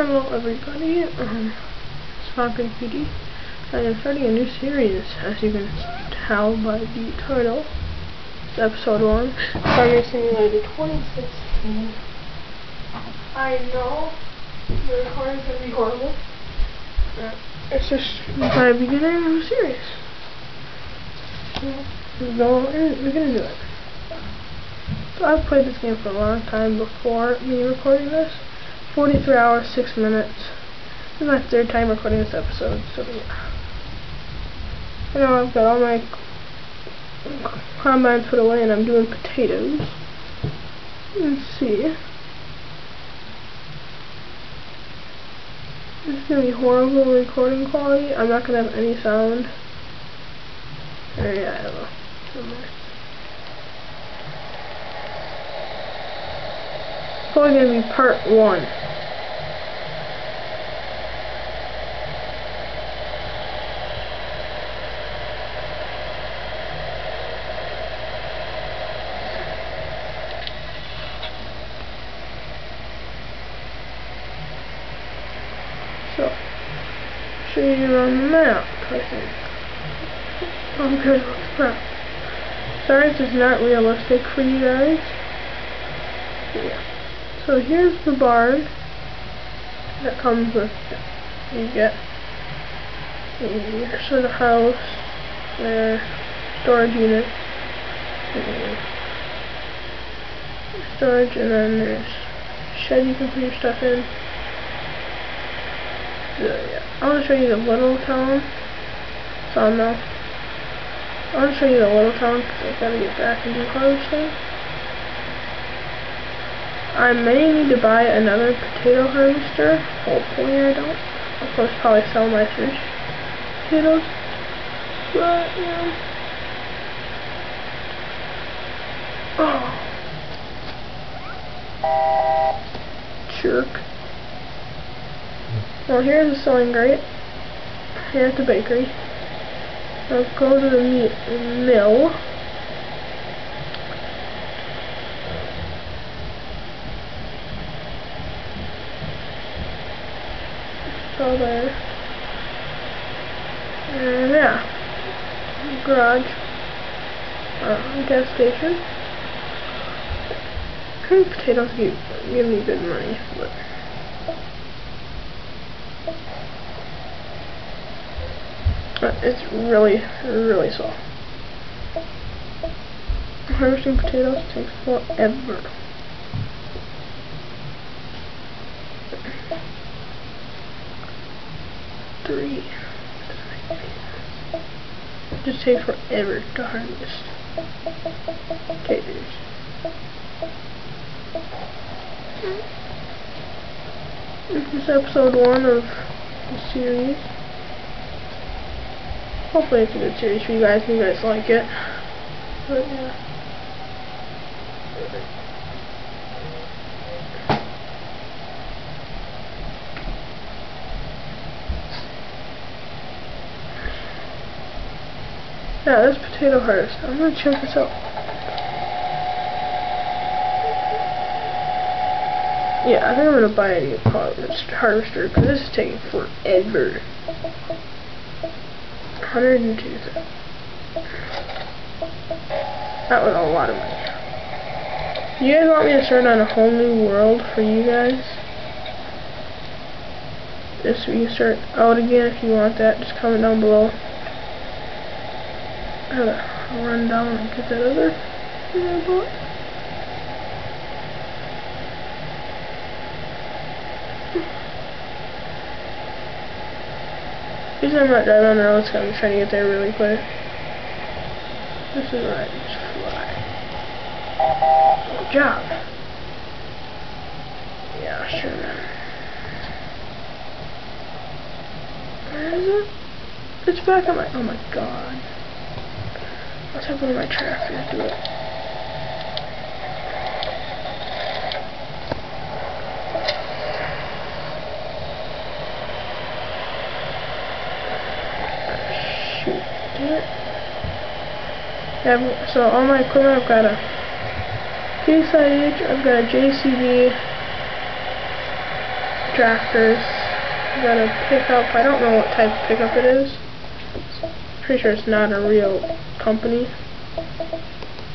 Hello everybody, um, Swamping PD. I am starting a new series, as you can tell by the title. It's episode 1, Farming Simulator 2016. I know the recording's gonna be horrible. It's just the beginning of a series. So, go, we're gonna do it. So I've played this game for a long time before me recording this. 43 hours, 6 minutes. This is my third time recording this episode, so yeah. I know I've got all my combines put away and I'm doing potatoes. Let's see. This is going to be horrible recording quality. I'm not going to have any sound. There, yeah, I don't know. Probably going to be part one. So, show you the map, I think. Okay, what's that? Sorry if it's not realistic for you guys. Yeah. So here's the barn that comes with you get here's the house, there, storage unit, storage, and then there's shed you can put your stuff in. So, yeah. I want to show you the little town sawmill. I want to show you the little town because I've got to get back and do harvesting. I may need to buy another potato harvester. Hopefully I don't. Of course, probably sell my finished potatoes. But, yeah. Oh. Jerk. Well, here's a sewing grate. Here at the bakery. I'll go to the meat mill. There. And yeah. Garage. Uh, gas station. Think potatoes give, give me good money, but... But it's really, really slow. Harvesting potatoes takes forever. Three. Just takes forever to harvest potatoes. This is episode one of the series. Hopefully it's a good series for you guys and you guys like it. But yeah. Yeah, this potato harvest. I'm gonna check this out. Yeah, I think I'm gonna buy a new harvester because this is taking forever. 102 That was a lot of money. You guys want me to start on a whole new world for you guys? Just restart out again if you want that. Just comment down below. I gotta run down and get that other thing I bought. Usually I'm not driving on the road, so I'm trying to get there really quick. This is I just fly. Good job. Yeah, sure, man. Where is it? It's back on my, oh my god. Let's have one of my tractors do it. So all my equipment, I've got a Case IH, I've got a JCB, tractors. I Got a pickup. I don't know what type of pickup it is. Pretty sure it's not a real company.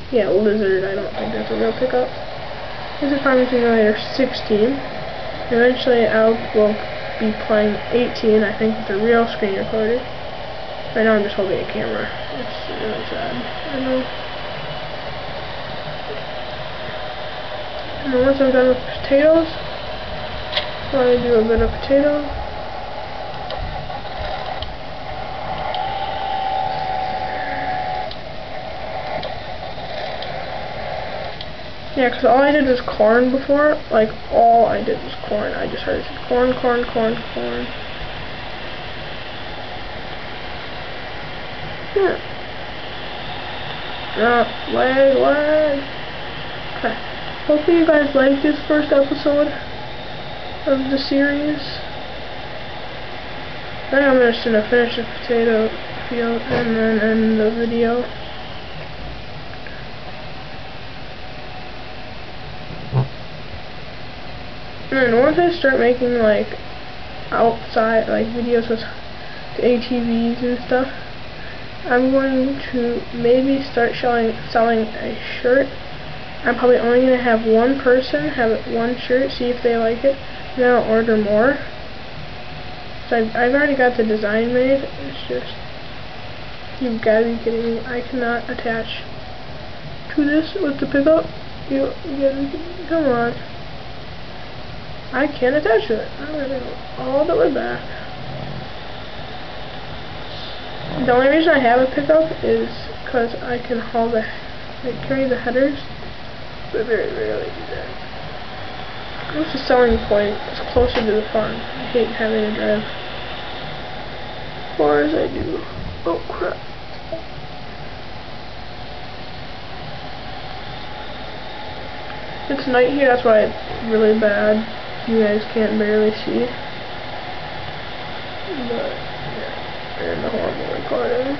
Yeah, Lizard. I don't think that's a real pickup. This is Farming Simulator 16. Eventually, I will be playing 18. I think with a real screen recorder. Right now, I'm just holding a camera. It's really sad. I know. And once I'm done with potatoes, I'm going to do a bit of potato. Yeah, because all I did was corn before. Like, all I did was corn. I just heard corn, corn, corn, corn. Yeah. No, lag, lag. Okay. Hopefully you guys like this first episode of the series. I think I'm just gonna finish the potato field and then end the video. And then once I start making like outside like videos with the ATVs and stuff, I'm going to maybe start selling selling a shirt. I'm probably only going to have one person have one shirt, see if they like it, and then I'll order more. So I've, I've already got the design made, it's just, you've got to be kidding me, I cannot attach to this with the pickup. You, you gotta come on. I can't attach to it. I'm gonna go all the way back. The only reason I have a pickup is because I can haul the, like, carry the headers, but very rarely do that. What's the selling point? It's closer to the farm. I hate having to drive as far as I do. Oh crap. It's night here, that's why it's really bad you guys can't barely see. But, yeah, and the horrible recording.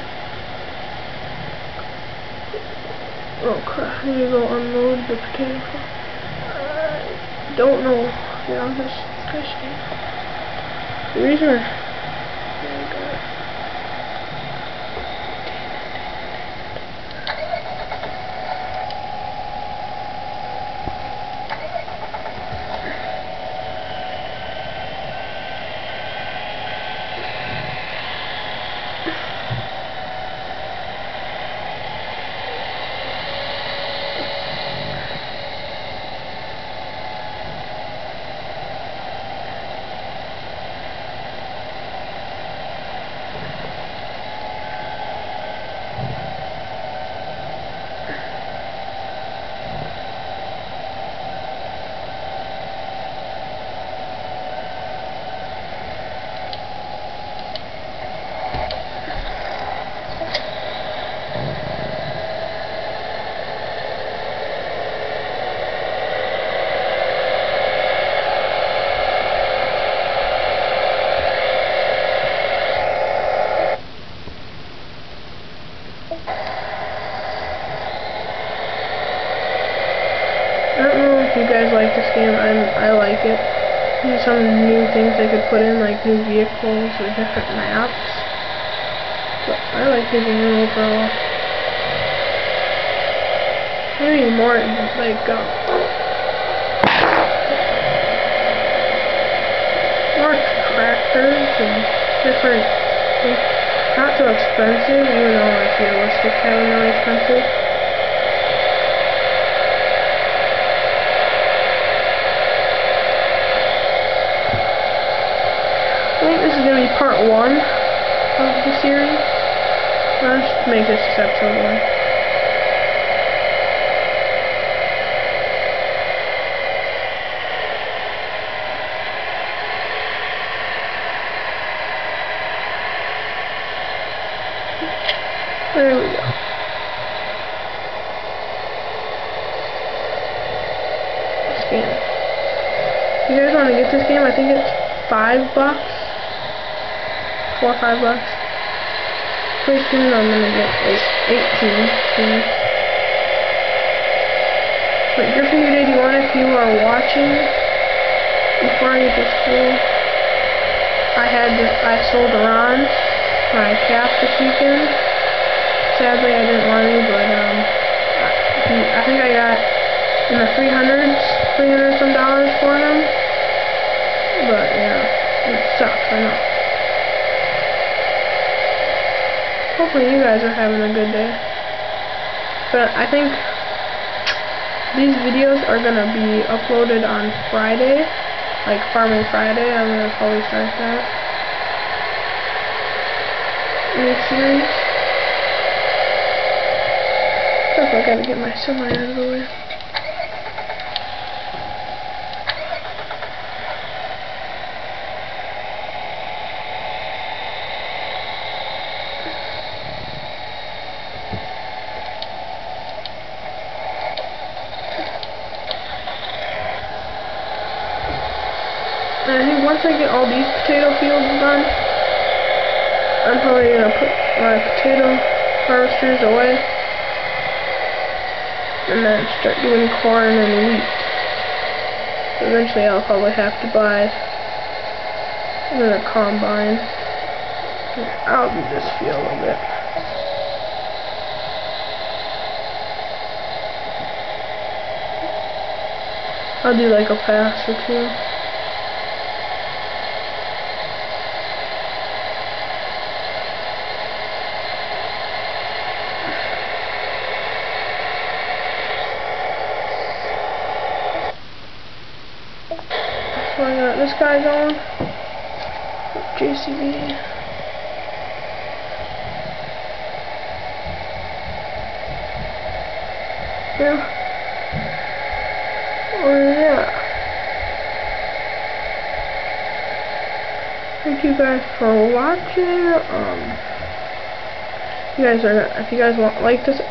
Oh crap, I need to go unload the potato. I don't know. Yeah, I'm just testing. The reason you guys like this game, I'm, I like it. There's some new things they could put in, like new vehicles or different maps. But I like the game overall. Maybe more, like, uh, more tractors and different. Not so expensive, even though, like, realistic kind of really expensive. Going to be part one of the series. Just make this episode one. There we go. This game. You guys want to get this game, I think it's five bucks four or five bucks. Soon I'm gonna get eight, 18 soon. But Griffin 81 if you are watching, before I get to school, I had I sold Ron my calf this weekend. Sadly, I didn't want to, but um, I, I think I got in the 300s, 300 some dollars for him. But yeah, it sucks. I know. Hopefully, you guys are having a good day. But I think these videos are gonna be uploaded on Friday, like Farming Friday. I'm gonna probably start that new series. First, I gotta get my semi out of the way. And I think once I get all these potato fields done, I'm probably gonna put my potato harvesters away and then start doing corn and wheat. Eventually I'll probably have to buy another combine. I'll do this field a bit. I'll do like a pass or two. So I got this guy going. JCB. Yeah. Oh yeah. Thank you guys for watching. Um, you guys are if you guys want like this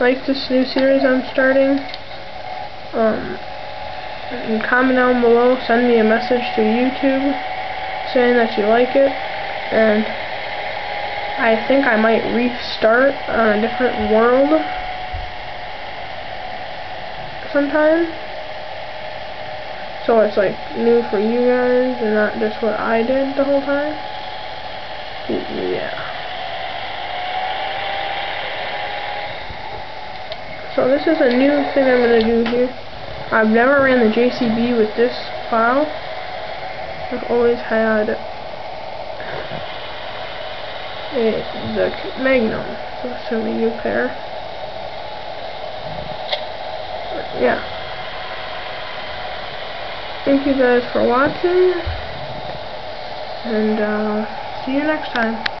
like this new series I'm starting. Um, and comment down below, send me a message to YouTube saying that you like it, and I think I might restart on a different world sometime. So it's like new for you guys and not just what I did the whole time. Yeah. So this is a new thing I'm going to do here. I've never ran the JCB with this file. I've always had the Magnum, so it's a new pair. But yeah. Thank you guys for watching, and uh, see you next time.